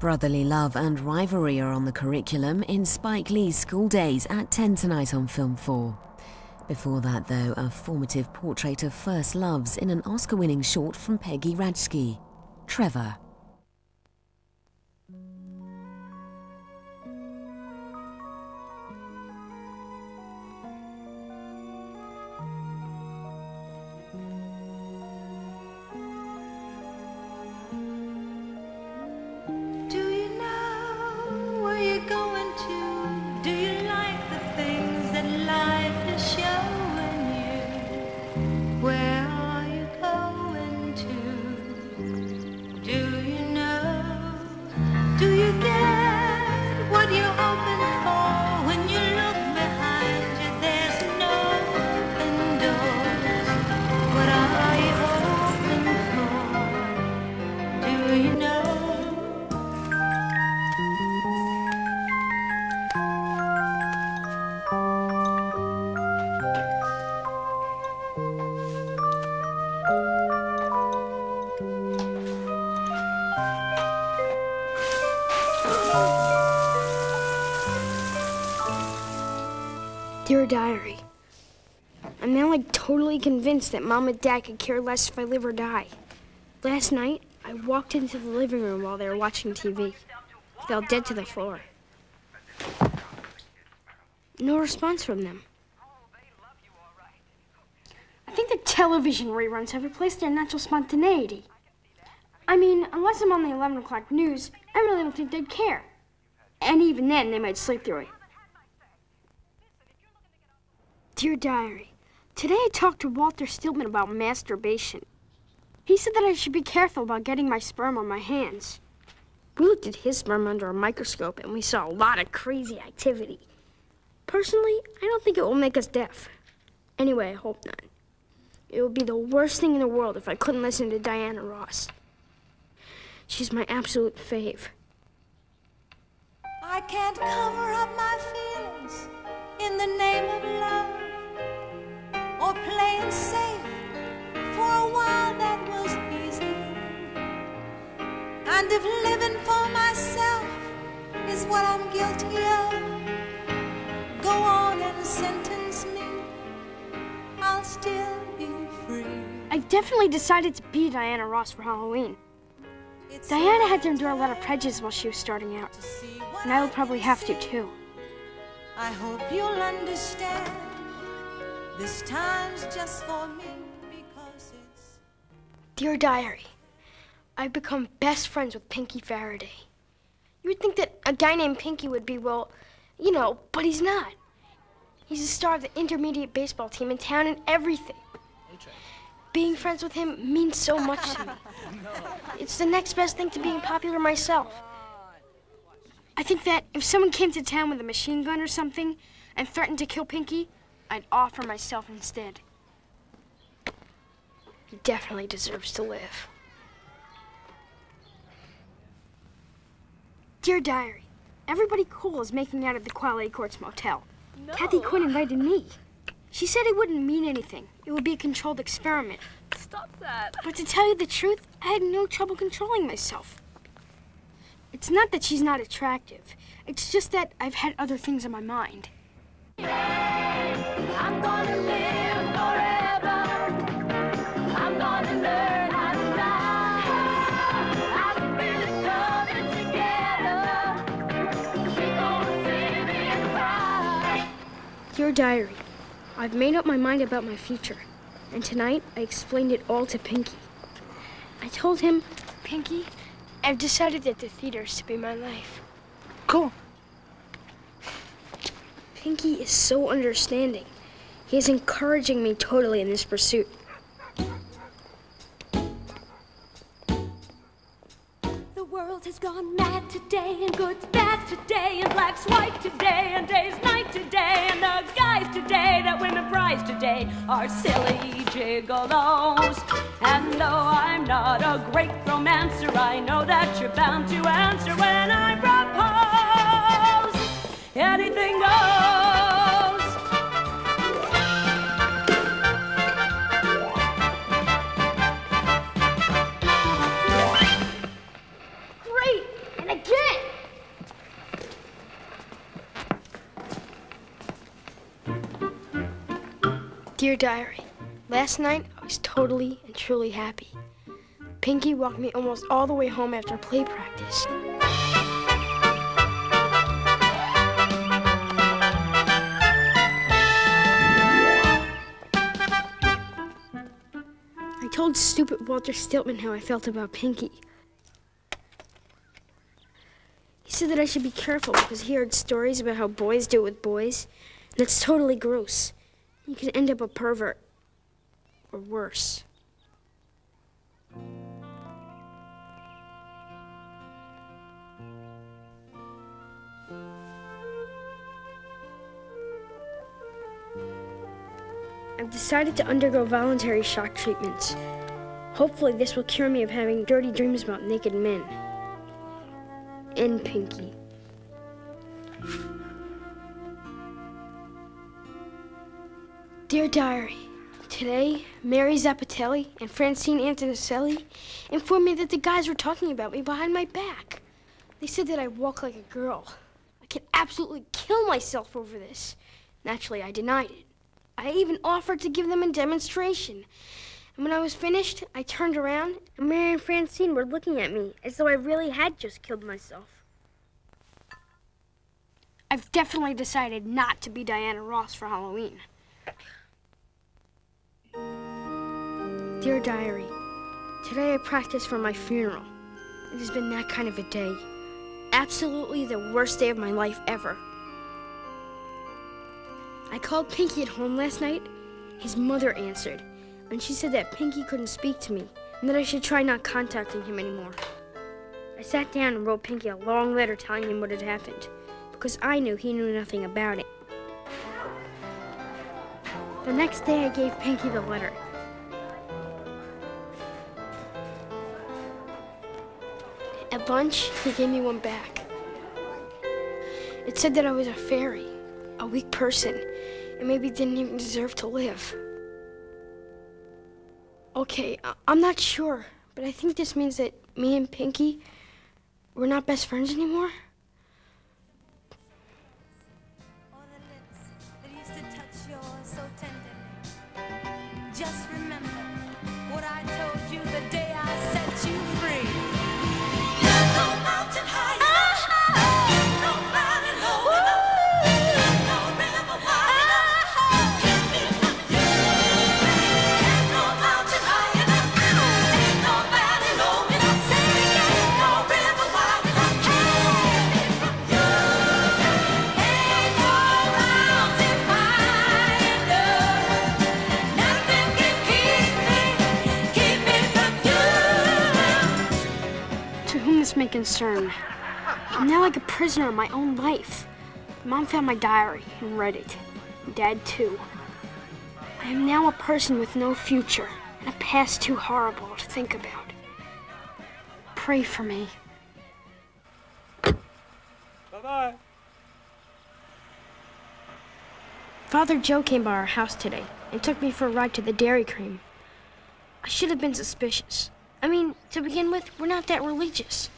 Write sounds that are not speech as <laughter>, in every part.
Brotherly love and rivalry are on the curriculum in Spike Lee's School Daze at 10 tonight on Film 4. Before that, though, a formative portrait of first loves in an Oscar winning short from Peggy Rajski. Trevor. Diary, I'm now like totally convinced that Mom and Dad could care less if I live or die. Last night, I walked into the living room while they were watching TV. Fell dead to the floor. No response from them. I think the television reruns have replaced their natural spontaneity. I mean, unless I'm on the 11 o'clock news, I really don't think they'd care. And even then, they might sleep through it. Dear Diary, today I talked to Walter Stillman about masturbation. He said that I should be careful about getting my sperm on my hands. We looked at his sperm under a microscope and we saw a lot of crazy activity. Personally, I don't think it will make us deaf. Anyway, I hope not. It would be the worst thing in the world if I couldn't listen to Diana Ross. She's my absolute fave. I can't cover up my feelings And if living for myself is what I'm guilty of, go on and sentence me. I'll still be free. I definitely decided to be Diana Ross for Halloween. Diana had to endure a lot of prejudice while she was starting out, and I will probably have to too. I hope you'll understand. This time's just for me because it's. Dear Diary, I've become best friends with Pinky Faraday. You would think that a guy named Pinky would be, well, you know, but he's not. He's the star of the intermediate baseball team in town and everything. Being friends with him means so much to me. It's the next best thing to being popular myself. I think that if someone came to town with a machine gun or something and threatened to kill Pinky, I'd offer myself instead. He definitely deserves to live. Dear Diary, everybody cool is making out at the Quality Courts Motel. No. Kathy Quinn invited me. She said it wouldn't mean anything. It would be a controlled experiment. Stop that. But to tell you the truth, I had no trouble controlling myself. It's not that she's not attractive. It's just that I've had other things on my mind. Dear Diary, I've made up my mind about my future. And tonight, I explained it all to Pinky. I told him, Pinky, I've decided that the theater is to be my life. Cool. Pinky is so understanding. He is encouraging me totally in this pursuit. Gone mad today, and good's bad today, and black's white today, and day's night today, and the guys today that win the prize today are silly gigolos. And though I'm not a great romancer, I know that you're bound to answer Diary, last night I was totally and truly happy. Pinky walked me almost all the way home after play practice. I told stupid Walter Stillman how I felt about Pinky. He said that I should be careful because he heard stories about how boys do it with boys. And that's totally gross. You could end up a pervert. Or worse. I've decided to undergo voluntary shock treatments. Hopefully, this will cure me of having dirty dreams about naked men. And Pinky. Dear Diary, today Mary Zapatelli and Francine Antonicelli informed me that the guys were talking about me behind my back. They said that I walk like a girl. I could absolutely kill myself over this. Naturally, I denied it. I even offered to give them a demonstration. And when I was finished, I turned around, and Mary and Francine were looking at me as though I really had just killed myself. I've definitely decided not to be Diana Ross for Halloween. Dear Diary, today I practiced for my funeral. It has been that kind of a day. Absolutely the worst day of my life ever. I called Pinky at home last night. His mother answered, and she said that Pinky couldn't speak to me and that I should try not contacting him anymore. I sat down and wrote Pinky a long letter telling him what had happened because I knew he knew nothing about it. The next day, I gave Pinky the letter. At lunch, he gave me one back. It said that I was a fairy, a weak person, and maybe didn't even deserve to live. Okay, I- I'm not sure, but I think this means that me and Pinky, we're not best friends anymore. Concern, I'm now like a prisoner of my own life. Mom found my diary and read it. Dad, too. I am now a person with no future and a past too horrible to think about. Pray for me. Bye-bye. Father Joe came by our house today and took me for a ride to the Dairy Cream. I should have been suspicious. I mean, to begin with, we're not that religious.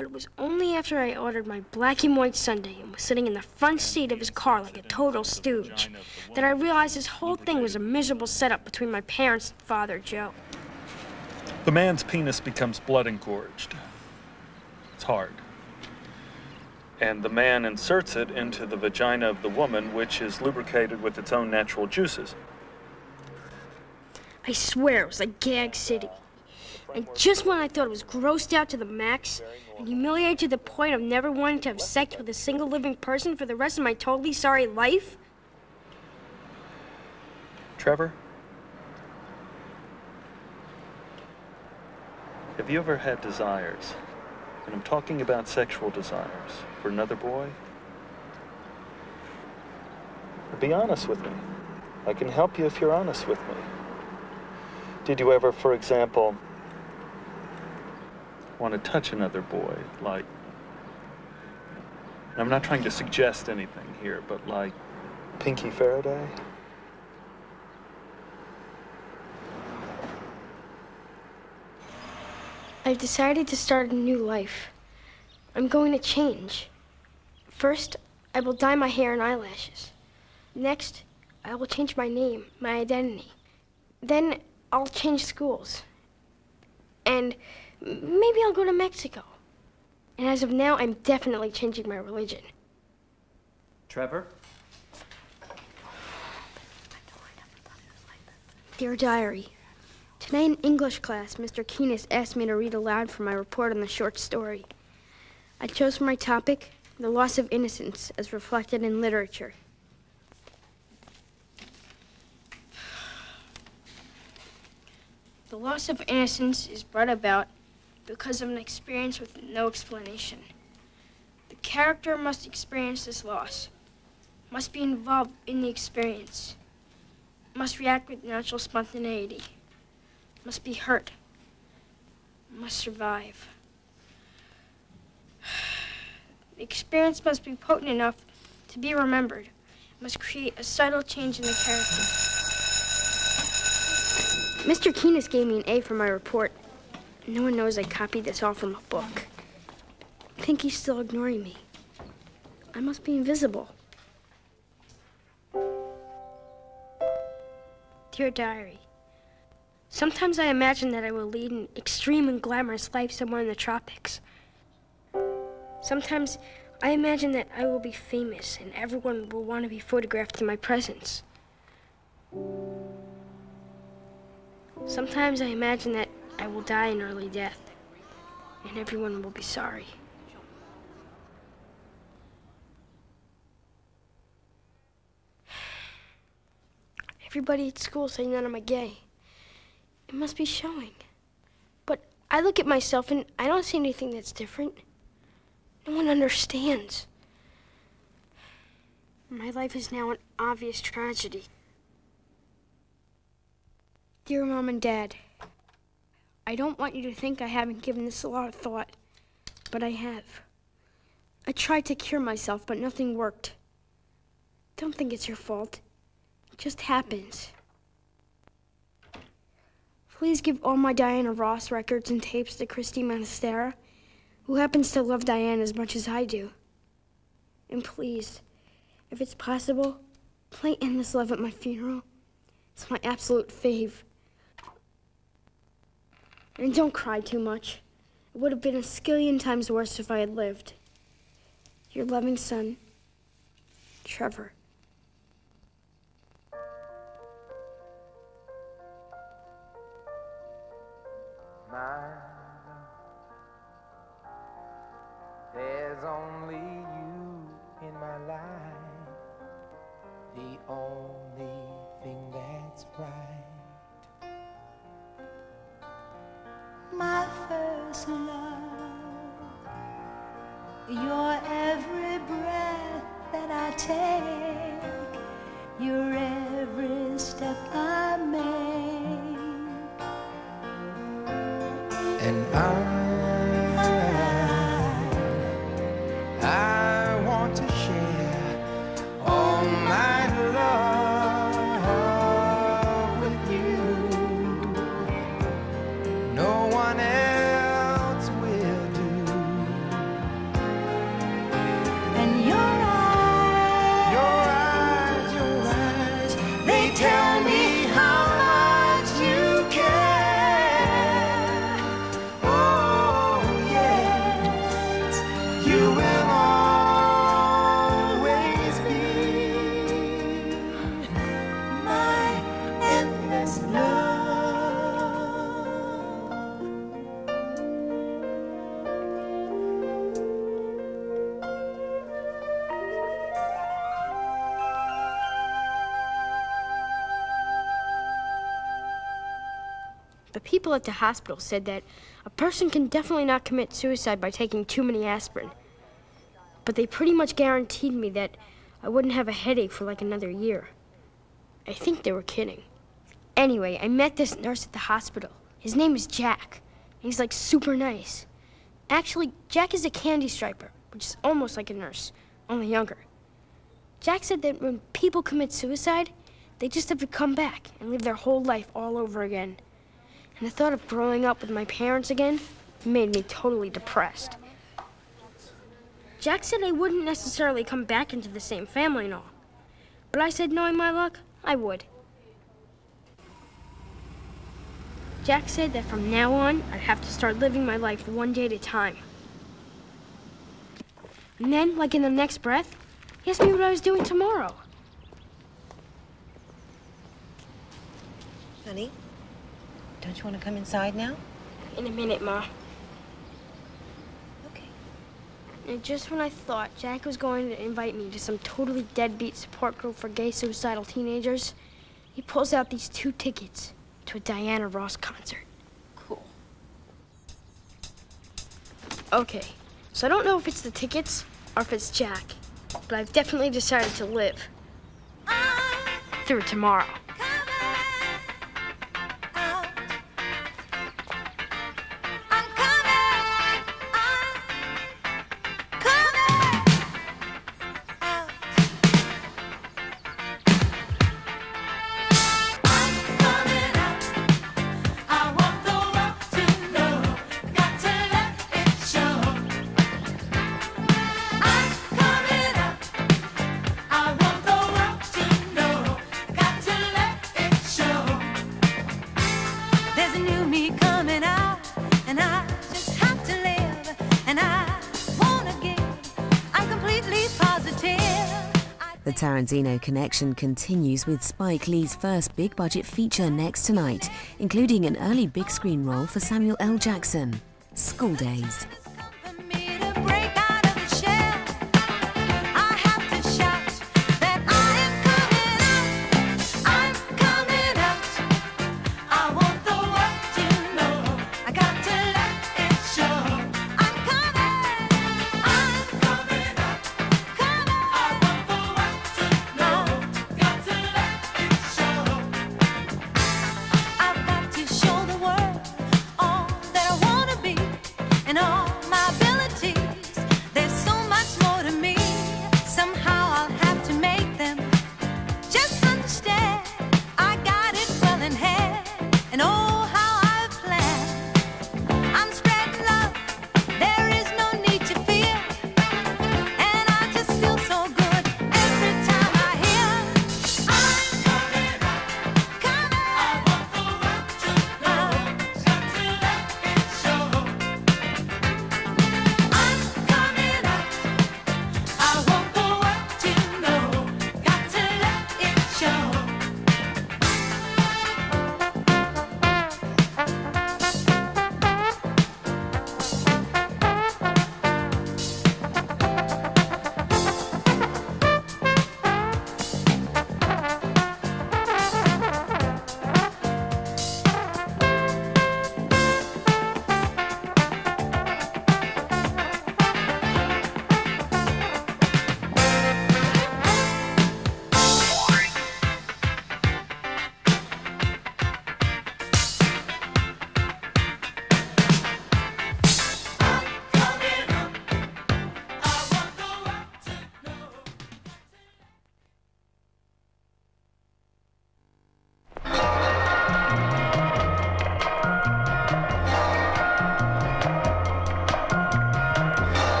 But it was only after I ordered my black and white sundae and was sitting in the front seat of his car like a total stooge that I realized this whole thing was a miserable setup between my parents and Father Joe. The man's penis becomes blood engorged. It's hard. And the man inserts it into the vagina of the woman, which is lubricated with its own natural juices. I swear it was like Gag City. And just when I thought it was grossed out to the max and humiliated to the point of never wanting to have sex with a single living person for the rest of my totally sorry life, Trevor? Have you ever had desires? And I'm talking about sexual desires for another boy? Be honest with me. I can help you if you're honest with me. Did you ever, for example, want to touch another boy? Like, I'm not trying to suggest anything here, but like Pinky Faraday? I've decided to start a new life. I'm going to change. First, I will dye my hair and eyelashes. Next, I will change my name, my identity. Then I'll change schools. And maybe I'll go to Mexico. And as of now, I'm definitely changing my religion. Trevor? Dear Diary, today in English class, Mr. Keenis asked me to read aloud from my report on the short story. I chose for my topic the loss of innocence as reflected in literature. The loss of innocence is brought about because of an experience with no explanation. The character must experience this loss, must be involved in the experience must react with natural spontaneity, must be hurt, must survive. <sighs> The experience must be potent enough to be remembered, must create a subtle change in the character. Mr. Keenis gave me an A for my report. No one knows I copied this all from a book. He's still ignoring me. I must be invisible. Dear Diary, sometimes I imagine that I will lead an extreme and glamorous life somewhere in the tropics. Sometimes I imagine that I will be famous and everyone will want to be photographed in my presence. Sometimes I imagine that will die an early death and everyone will be sorry. Everybody at school saying that I'm a gay. It must be showing. But I look at myself and I don't see anything that's different. No one understands. My life is now an obvious tragedy. Dear Mom and Dad, I don't want you to think I haven't given this a lot of thought, but I have. I tried to cure myself, but nothing worked. Don't think it's your fault. It just happens. Please give all my Diana Ross records and tapes to Christy Monastera, who happens to love Diane as much as I do. And please, if it's possible, play Endless Love at my funeral. It's my absolute fave. And don't cry too much. It would have been a skillion times worse if I had lived. Your loving son, Trevor. Your every breath that I take, your every step I make. And I, The people at the hospital said that a person can definitely not commit suicide by taking too many aspirin. But they pretty much guaranteed me that I wouldn't have a headache for like another year. I think they were kidding. Anyway, I met this nurse at the hospital. His name is Jack. And he's like super nice. Actually, Jack is a candy striper, which is almost like a nurse, only younger. Jack said that when people commit suicide, they just have to come back and live their whole life all over again. And the thought of growing up with my parents again made me totally depressed. Jack said I wouldn't necessarily come back into the same family and all. But I said, knowing my luck, I would. Jack said that from now on, I'd have to start living my life one day at a time. And then, like in the next breath, he asked me what I was doing tomorrow. Honey, don't you want to come inside now? In a minute, Ma. Okay. And just when I thought Jack was going to invite me to some totally deadbeat support group for gay suicidal teenagers, he pulls out these two tickets to a Diana Ross concert. Cool. Okay, so I don't know if it's the tickets or if it's Jack, but I've definitely decided to live ah! through tomorrow. Tarantino connection continues with Spike Lee's first big budget feature next tonight, including an early big screen role for Samuel L. Jackson School Daze.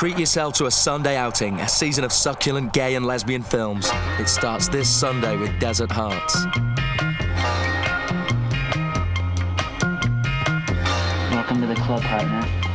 Treat yourself to a Sunday outing, a season of succulent gay and lesbian films. It starts this Sunday with Desert Hearts. Welcome to the club, partner.